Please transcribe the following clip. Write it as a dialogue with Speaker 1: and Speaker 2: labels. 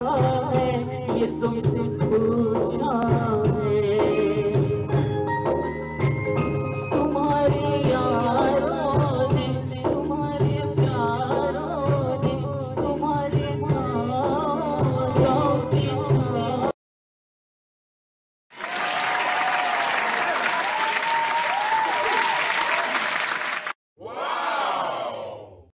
Speaker 1: ये तुमसे